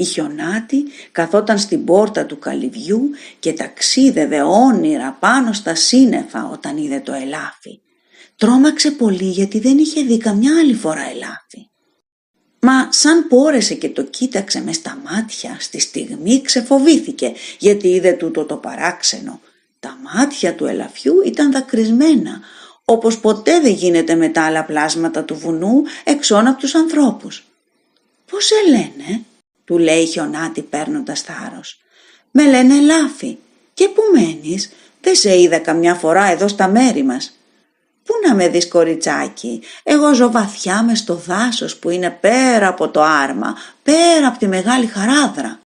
Η Χιονάτη καθόταν στην πόρτα του καλυβιού και ταξίδευε όνειρα πάνω στα σύννεφα όταν είδε το ελάφι. Τρώμαξε πολύ γιατί δεν είχε δει καμιά άλλη φορά ελάφι. Μα σαν πόρεσε και το κοίταξε μες στα μάτια, στη στιγμή ξεφοβήθηκε γιατί είδε τούτο το παράξενο. Τα μάτια του ελαφιού ήταν δακρυσμένα, όπως ποτέ δεν γίνεται με τα άλλα πλάσματα του βουνού εξών από τους ανθρώπους. «Πώς σε λένε» του λέει η χιονάτη παίρνοντας θάρρος. «Με λένε ελάφι. Και πού μένεις, δεν σε είδα καμιά φορά εδώ στα μέρη μας». Πού να με δεις κοριτσάκι, εγώ ζω βαθιά μες στο δάσος που είναι πέρα από το άρμα, πέρα από τη μεγάλη χαράδρα.